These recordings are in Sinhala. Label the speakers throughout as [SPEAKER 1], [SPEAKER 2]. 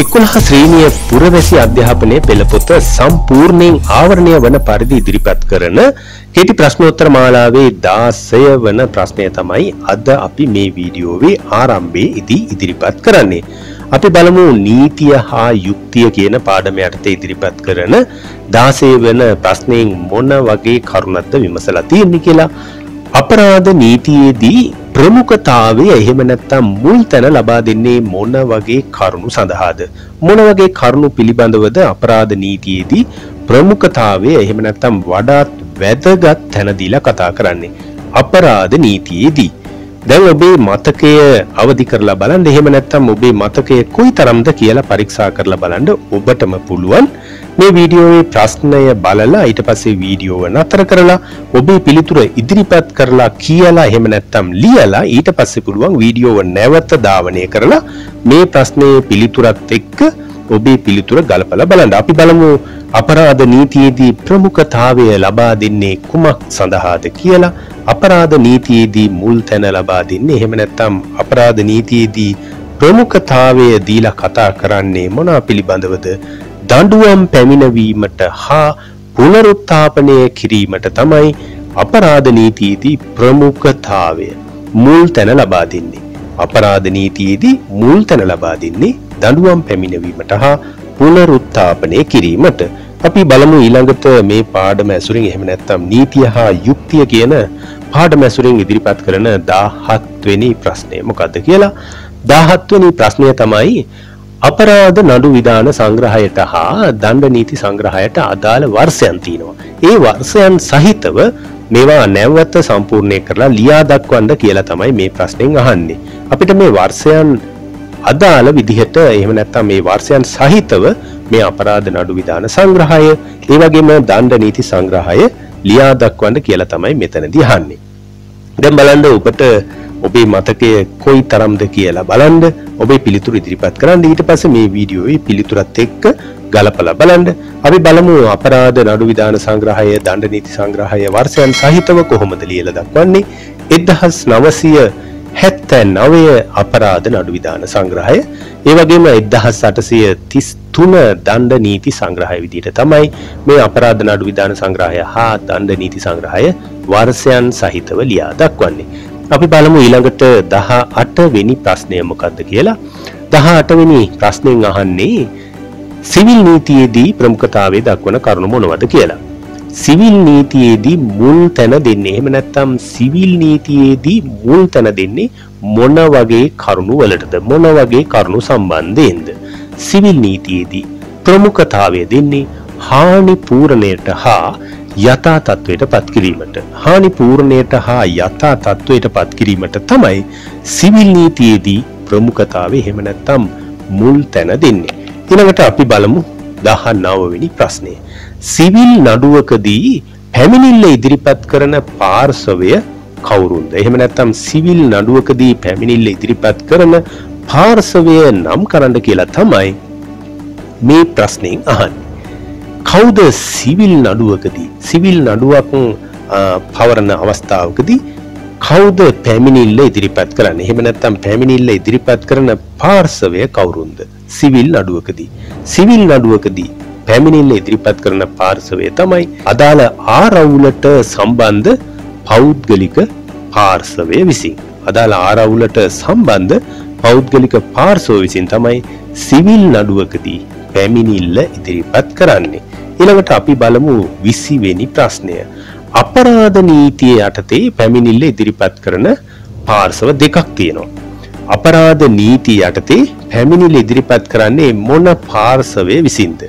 [SPEAKER 1] එකුළහ ශ්‍රීණිය පුරවැසි අධ්‍යාපනය පෙළපොත සම්පූර්ණයෙන් ආවරණය වන පරිදි ඉදිරිපත් කරන කෙටි ප්‍රශ්නෝත්තර මාලාවේ දාසය වන ප්‍රශ්නය තමයි අද අපි මේ වීඩියෝවේ ආරම්භයේ ඉදී ඉදිරිපත් කරන්නේ. අපි බලමු නීතිය හා යුක්තිය කියන පාඩම යටතේ ඉදිරිපත් කරන දාසය වන ප්‍රශ්නයෙන් මොන වගේ කරුණක්ද විමසලා තියෙන්නේ කියලා. අපරාධ නීතියේදී ප්‍රමුඛතාවය එහෙම නැත්නම් මුල් තැන ලබා දෙන්නේ මොන වගේ කරුණු සඳහාද? මොන වගේ කරුණු පිළිබඳවද අපරාධ නීතියේදී ප්‍රමුඛතාවය එහෙම නැත්නම් වඩාත් වැදගත් තැන දීලා කතා කරන්නේ? අපරාධ නීතියේදී. දැන් ඔබේ මතකය අවදි කරලා බලන්න. එහෙම නැත්නම් ඔබේ මතකය කොයි තරම්ද කියලා පරීක්ෂා කරලා බලන්න ඔබටම පුළුවන්. මේ වීඩියෝවේ ප්‍රශ්නය බලලා ඊට පස්සේ වීඩියෝව නතර කරලා ඔබේ පිළිතුර ඉදිරිපත් කරලා කියලා එහෙම නැත්නම් ලියලා ඊට පස්සේ පුළුවන් වීඩියෝව නැවත ධාවනය කරලා මේ ප්‍රශ්නයේ පිළිතුරත් එක්ක ඔබේ පිළිතුර ගලපලා බලන්න. අපි බලමු අපරාධ නීතියේදී ප්‍රමුඛතාවය ලබා දෙන්නේ කුමක් සඳහාද කියලා. අපරාධ නීතියේදී මුල් තැන ලබා දෙන්නේ එහෙම නැත්නම් අපරාධ නීතියේදී ප්‍රමුඛතාවය දීලා කතා කරන්නේ මොනවා පිළිබඳවද? දඬුවම් පැමිණවීමට හා පුනරුත්ථාපනය කිරීමට තමයි අපරාධ නීතියේදී ප්‍රමුඛතාවය මුල් තැන ලබා දෙන්නේ. අපරාධ නීතියේදී මුල් තැන ලබා දෙන්නේ දඬුවම් පැමිණවීමට හා පුනරුත්ථාපනය කිරීමට. අපි බලමු ඊළඟට මේ පාඩම ඇසුරින් එහෙම නැත්නම් නීතිය හා යුක්තිය කියන පාඩම ඇසුරින් ඉදිරිපත් කරන 17 වෙනි ප්‍රශ්නය මොකද්ද කියලා 17 වෙනි ප්‍රශ්නය තමයි අපරාධ නඩු විධාන සංග්‍රහයට හා දණ්ඩ නීති සංග්‍රහයට අදාළ වර්ෂයන් තියෙනවා. ඒ වර්ෂයන් සහිතව මේවා නැවත සම්පූර්ණය කරලා ලියා දක්වන්න කියලා තමයි මේ ප්‍රශ්නෙන් අහන්නේ. අපිට මේ වර්ෂයන් අදාළ විදිහට එහෙම නැත්නම් මේ වර්ෂයන් සහිතව මේ අපරාධ නඩු විධාන සංග්‍රහය, ඒ වගේම දණ්ඩ නීති සංග්‍රහය ලියා දක්වන්න කියලා තමයි මෙතනදී අහන්නේ. දැන් බලන්න ඔබට ඔබේ මතකය කොයි තරම්ද කියලා බලන්න ඔබේ පිළිතුරු ඉදිරිපත් කරන්න. ඊට පස්සේ මේ වීඩියෝවේ පිළිතුරත් එක්ක ගලපලා බලන්න. අපි බලමු අපරාධ නඩු විධාන සංග්‍රහය දණ්ඩ නීති සංග්‍රහය වර්ෂයන් සහිතව කොහොමද ලියලා දක්වන්නේ? 1979 අපරාධ නඩු විධාන සංග්‍රහය. ඒ වගේම 1833 දණ්ඩ නීති සංග්‍රහය විදිහට තමයි මේ අපරාධ නඩු විධාන සංග්‍රහය හා දණ්ඩ නීති සංග්‍රහය වර්ෂයන් සහිතව ලියා දක්වන්නේ. අපි බලමු ඊළඟට 18 වෙනි ප්‍රශ්නය මොකක්ද කියලා. 18 වෙනි ප්‍රශ්නෙන් අහන්නේ සිවිල් නීතියේදී ප්‍රමුඛතාවය දක්වන කරුණු මොනවද කියලා. සිවිල් නීතියේදී මුල් තැන දෙන්නේ එහෙම නැත්නම් සිවිල් නීතියේදී මුල් තැන දෙන්නේ මොන වගේ කරුණු වලටද මොන වගේ කරුණු සම්බන්ධයෙන්ද සිවිල් නීතියේදී ප්‍රමුඛතාවය දෙන්නේ හානි පූරණයට හා යථා තත්වයට පත් කිරීමට හානි පූර්ණයට හා යථා තත්වයට පත් කිරීමට තමයි සිවිල් නීතියේදී ප්‍රමුඛතාවය එහෙම නැත්නම් මුල් තැන දෙන්නේ. ඊළඟට අපි බලමු 19 වෙනි ප්‍රශ්නය. සිවිල් නඩුවකදී පැමිණිල්ල ඉදිරිපත් කරන පාර්ශවය කවුරුන්ද? එහෙම නැත්නම් සිවිල් නඩුවකදී පැමිණිල්ල ඉදිරිපත් කරන පාර්ශවය නම් කරන්න කියලා තමයි මේ ප්‍රශ්نين අහන්නේ. කවුද සිවිල් නඩුවකදී සිවිල් නඩුවක් පවරන අවස්ථාවකදී කවුද පැමිණිල්ල ඉදිරිපත් කරන්නේ? එහෙම නැත්නම් පැමිණිල්ල ඉදිරිපත් කරන පාර්ශවය කවුරුන්ද? සිවිල් නඩුවකදී. සිවිල් නඩුවකදී පැමිණිල්ල ඉදිරිපත් කරන පාර්ශවය තමයි අදාළ ආරවුලට සම්බන්ධ පෞද්ගලික පාර්ශවය විසින් අදාළ ආරවුලට සම්බන්ධ පෞද්ගලික පාර්ශව විසින් තමයි සිවිල් නඩුවකදී පැමිණිල්ල ඉදිරිපත් කරන්නේ ඊළඟට අපි බලමු 20 වෙනි ප්‍රශ්නය. අපරාධ නීතිය යටතේ පැමිණිල්ල ඉදිරිපත් කරන පාර්ශව දෙකක් තියෙනවා. අපරාධ නීතිය යටතේ පැමිණිල්ල ඉදිරිපත් කරන්නේ මොන පාර්ශවය විසින්ද?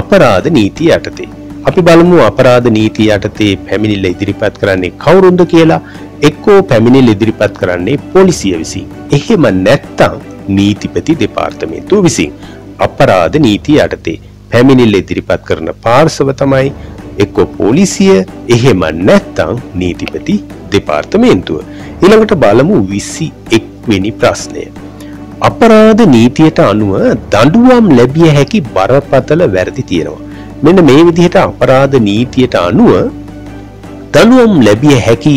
[SPEAKER 1] අපරාධ නීතිය යටතේ. අපි බලමු අපරාධ නීතිය යටතේ පැමිණිල්ල ඉදිරිපත් කරන්නේ කවුරුන්ද කියලා. එක්කෝ පැමිණිල්ල ඉදිරිපත් කරන්නේ පොලිසිය විසින්. එහෙම නැත්නම් නීතිපති දෙපාර්තමේන්තුව විසින්. අපරාධ නීතිය යටතේ පැමිණිල්ල ඉදිරිපත් කරන පාර්ශව තමයි එක්ක පොලිසිය එහෙම නැත්තං නීතිපති දෙපාර්තමේන්තුව. ඊළඟට බලමු විසි එක්වෙනි ප්‍රශ්නය. අපරාධ නීතියට අනුව දඩුවම් ලැබිය හැකි බරපතල වැරදි තියෙනවා. මෙන්න මේ විදිහට අපරාධ නීතියට අනුව දඩුවම් ලැබිය හැකි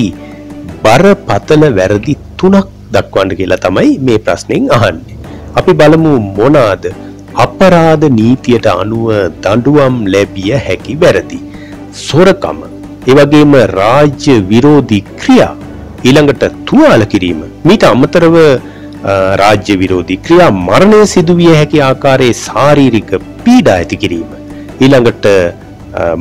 [SPEAKER 1] බරපතල වැරදි තුනක් දක්වන්න කියලා තමයි මේ ප්‍රශ්නෙන් අහන්නේ. අපි බලමු මොනාද අපරාධ නීතියට අනුව දඬුවම් ලැබිය හැකි වැරදි. සොරකම එවගේම රාජ්‍ය විරෝධී ක්‍රියා ඊළඟට තුවාල කිරීම මීට අමතරව රාජ්‍ය විරෝධී ක්‍රියා මරණය සිදුවිය හැකි ආකාරයේ ශාරීරික පීඩා ඇති කිරීම ඊළඟට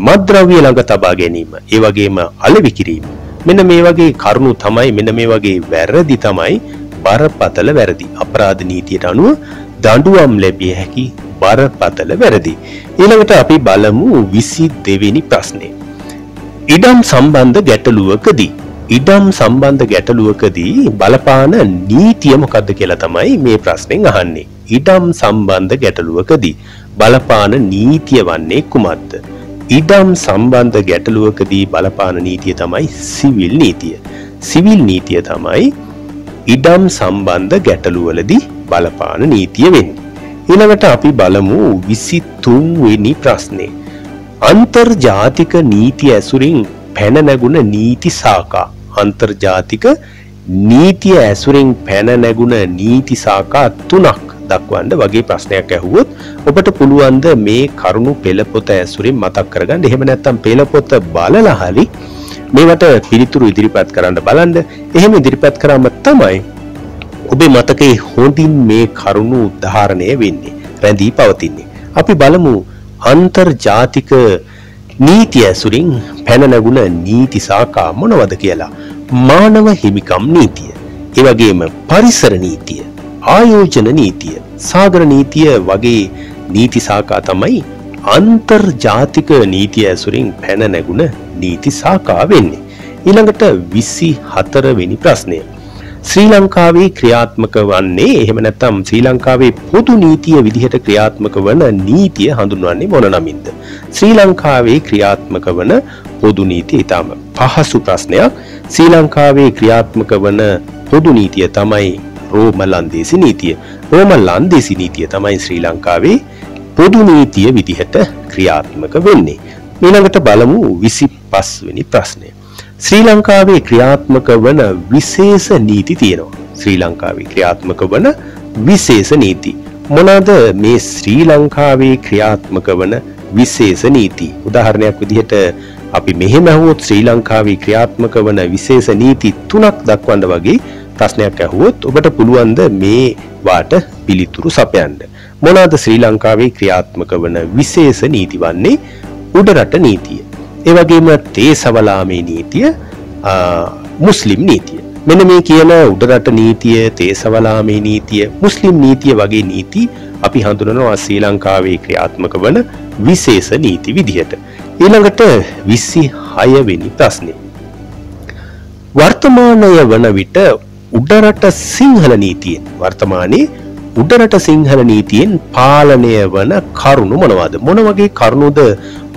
[SPEAKER 1] මද්ද්‍රව්‍ය ළඟ තබා ගැනීම ඒ වගේම අලෙවි කිරීම මෙන්න මේ වගේ කරුණු තමයි මෙන්න මේ වගේ වැරදි තමයි බරපතල වැරදි අපරාධ නීතියට අනුව දඬුවම් ලැබිය හැකි බරපතල වැරදි ඊළඟට අපි බලමු 22 වෙනි ප්‍රශ්නේ ඉඩම් සම්බන්ධ ගැටලුවකදී ඉඩම් සම්බන්ධ ගැටලුවකදී බලපාන නීතිය මොකක්ද කියලා තමයි මේ ප්‍රශ්නෙන් අහන්නේ. ඉඩම් සම්බන්ධ ගැටලුවකදී බලපාන නීතිය වන්නේ කුමක්ද? ඉඩම් සම්බන්ධ ගැටලුවකදී බලපාන නීතිය තමයි සිවිල් නීතිය. සිවිල් නීතිය තමයි ඉඩම් සම්බන්ධ ගැටලුවලදී බලපාන නීතිය වෙන්නේ. ඊළඟට අපි බලමු 23 වෙනි ප්‍රශ්නේ. අන්තර්ජාතික නීති ඇසුරින් පැන නැගුණ නීති සාකා අන්තර්ජාතික නීතිය ඇසුරින් පැන නැගුණ නීති සාකා තුනක් දක්වන්න වගේ ප්‍රශ්නයක් ඇහුවොත් ඔබට පුළුවන්ද මේ කරුණු පෙළපොත ඇසුරින් මතක් කරගන්න? එහෙම නැත්නම් පෙළපොත බලලා හරි මේවට පිළිතුරු ඉදිරිපත් කරන්න බලන්න. එහෙම ඉදිරිපත් කරාම තමයි ඔබේ මතකයේ හොඳින් මේ කරුණු උදාහරණය වෙන්නේ රැඳී පවතින්නේ. අපි බලමු අන්තර්ජාතික නීති ඇසුරින් පැන නැගුණ නීති සාකා මොනවද කියලා. මානව හිමිකම් නීතිය. එවැගේම පරිසර නීතිය ආයෝජන නීතිය සාගර නීතිය වගේ නීති සාකා තමයි අන්තර්ජාතික නීතිය ඇසුරින් පැන නැගුණ නීති සාකා වෙන්නේ. ඊළඟට විසි හතරවෙනි ප්‍රශ්නය. ශ්‍රී ලංකාවේ ක්‍රියාත්මක වන්නේ එහෙම නැත්නම් ශ්‍රී ලංකාවේ පොදු නීතිය විදිහට ක්‍රියාත්මක වන නීතිය හඳුන්වන්නේ මොන නමින්ද? ශ්‍රී ලංකාවේ ක්‍රියාත්මක වන පොදු නීතිය ඊටම පහසු ප්‍රශ්නයක්. ශ්‍රී ලංකාවේ ක්‍රියාත්මක වන පොදු නීතිය තමයි රෝම ලන්දේසි නීතිය. රෝම ලන්දේසි නීතිය තමයි ශ්‍රී ලංකාවේ පොදු නීතිය විදිහට ක්‍රියාත්මක වෙන්නේ. ඊළඟට බලමු 25 වෙනි ප්‍රශ්නය. ශ්‍රී ලංකාවේ ක්‍රියාත්මක වන විශේෂ නීති තියෙනවා. ශ්‍රී ලංකාවේ ක්‍රියාත්මක වන විශේෂ නීති. මොනවාද මේ ශ්‍රී ලංකාවේ ක්‍රියාත්මක වන විශේෂ නීති? උදාහරණයක් විදිහට අපි මෙහෙම අහුවොත් ශ්‍රී ලංකාවේ ක්‍රියාත්මක වන විශේෂ නීති තුනක් දක්වන්න වගේ ප්‍රශ්නයක් ඇහුවොත් ඔබට පුළුවන්ද මේ වාට පිළිතුරු සපයන්න. මොනවාද ශ්‍රී ලංකාවේ ක්‍රියාත්මක වන විශේෂ නීති වන්නේ උඩරට නීතිය. ඒවගේම තේසවලාමේ නීතිය මුස්ලිම් නීතිය. මෙන මේ කියන උඩරට නීතිය තේසවලාමේ නීතිය මුස්ලිම් නීතිය වගේ නීති අපි හඳුනනවා ශ්‍රී ලංකාවේ ක්‍රියාත්මක වන විශේෂ නීති විදිහට. ඊළඟට විස්සි හයවෙනි ප්‍රශ්නය. වර්තමානය වන විට උඩරට සිංහල නීතියෙන් වර්තමානයේ උඩරට සිංහල නීතියෙන් පාලනය වන කරුණු මොනවාද මොන වගේ කරුණුද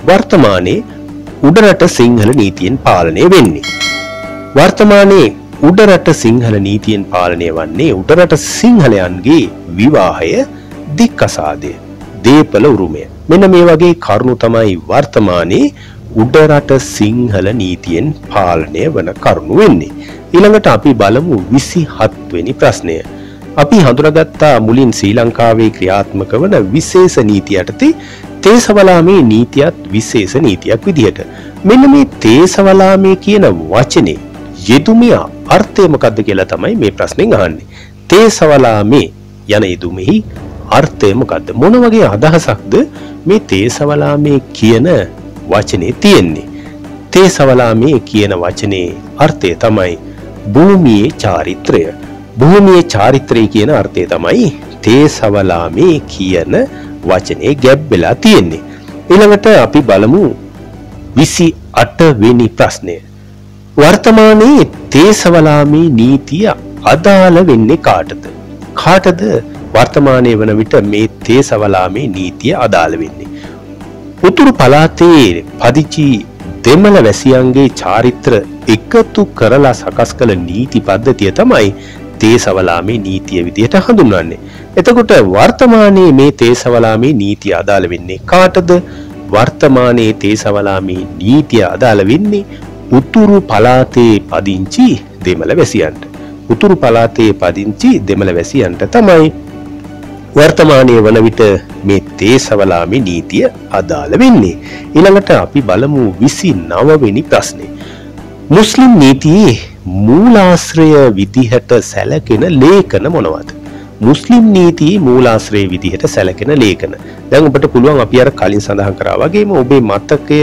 [SPEAKER 1] වර්තමානයේ උඩරට සිංහල නීතියෙන් පාලනය වෙන්නේ. වර්තමානයේ උඩරට සිංහල නීතියෙන් පාලනය වන්නේ උඩරට සිංහලයන්ගේ විවාහය දික්කසාදය දේපල උරුමය. මෙන්න මේ වගේ කරුණු තමයි වර්තමානයේ උඩරට සිංහල නීතියෙන් පාලනය වන කරුණු වෙන්නේ. ඊළඟට අපි බලමු විසි හත්වෙනි ප්‍රශ්නය. අපි හඳුරගත්තා මුලින් ශ්‍රී ලංකාවේ ක්‍රියාත්මක වන විශේෂ නීති යටතේ තේසවලාමේ නීතියත් විශේෂ නීතියක් විදිහට. මෙන්න මේ තේසවලාමේ කියන වචනේ යෙදුමේ අර්ථය මොකක්ද කියලා තමයි මේ ප්‍රශ්නෙන් අහන්නේ. තේසවලාමේ යන යෙදුමෙහි අර්ථය මොකක්ද? මොන වගේ අදහසක්ද මේ තේසවලාමේ කියන වචනේ තියෙන්නේ? තේසවලාමේ කියන වචනේ අර්ථය තමයි භූමියේ චාරිත්‍රය. භූමියේ චාරිත්‍රය කියන අර්ථය තමයි තේසවලාමේ කියන වචනේ ගැබ් වෙලා තියෙන්නේ. ඊළඟට අපි බලමු 28 වෙනි ප්‍රශ්නය. වර්තමානයේ තේසවලාමී නීතිය අදාළ වෙන්නේ කාටද? කාටද වර්තමානයේ වන විට මේ තේසවලාමී නීතිය අදාළ වෙන්නේ? උතුරු පළාතේ පදිචි දෙමළ වැසියන්ගේ චාරිත්‍ර එකතු කරලා සකස් කළ නීති පද්ධතිය තමයි තේසවලාමේ නීතිය විදියට හඳුන්වන්නේ. එතකොට වර්තමානයේ මේ තේසවලාමේ නීතිය අදාළ වෙන්නේ කාටද? වර්තමානයේ තේසවලාමේ නීතිය අදාළ වෙන්නේ උතුරු පළාතේ පදිංචි දෙමළ වැසියන්ට. උතුරු පළාතේ පදිංචි දෙමළ වැසියන්ට තමයි වර්තමානය වන විට මේ තේසවලාමි නීතිය අදාළ වෙන්නේ. ඊළඟට අපි බලමු විසි නවවෙනි ප්‍රශ්නය. මුස්ලිම් නීතියේ මූලාශ්‍රය විදිහට සැලකෙන ලේකන මොනවද. මුස්ලිම් නීතියේ මූලාශ්‍රය විදිහට සැලකෙන ලේකන දැන් ඔබට පුළුවන් අපි අර කලින් සඳහන් කරා වගේම ඔබේ මතකය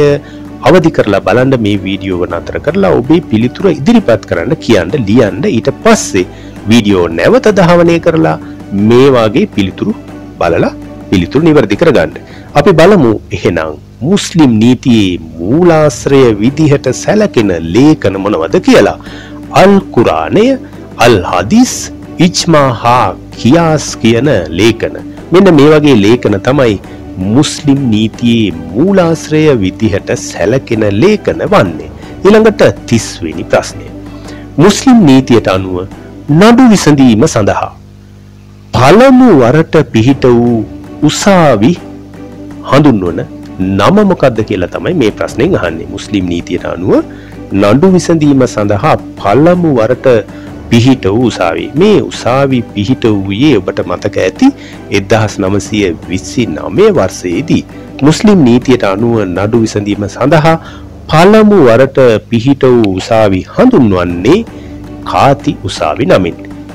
[SPEAKER 1] අවදි කරලා බලන්න මේ වීඩියෝව නතර කරලා ඔබේ පිළිතුර ඉදිරිපත් කරන්න කියන්න ලියන්න ඊට පස්සේ වීඩියෝ නැවත දහවනය කරලා මේ වගේ පිළිතුරු බලලා පිළිතුරු නිවැරදි කරගන්න. අපි බලමු එහෙනම් මුස්ලිම් නීතියේ මූලාශ්‍රය විදිහට සැලකෙන ලේඛන මොනවද කියලා. අල් කුරාණය, අල් හදිස්, ඉජ්මා හා කියාස් කියන ලේඛන. මෙන්න මේ වගේ ලේඛන තමයි මුස්ලිම් නීතියේ මූලාශ්‍රය විදිහට සැලකෙන ලේඛන වන්නේ. ඊළඟට 30 වෙනි ප්‍රශ්නය. මුස්ලිම් නීතියට අනුව නඩු විසඳීම සඳහා පළමු වරට පිහිට වූ උසාවි හඳුන්වන නම මොකක්ද කියලා තමයි මේ ප්‍රශ්නෙන් අහන්නේ. මුස්ලිම් නීතියට අනුව නඩු විසඳීම සඳහා පළමු වරට පිහිට වූ උසාවි. මේ උසාවි පිහිට වූයේ ඔබට මතක ඇති එදහස් නමසය විස්සි නමේ වර්සයේදී. මුස්ලිම් නීතියට අනුව නඩු විසඳීම සඳහා පළමු වරට පිහිට වූ උසාවි හඳුන්වන්නේ කාති උසාවි නමින්.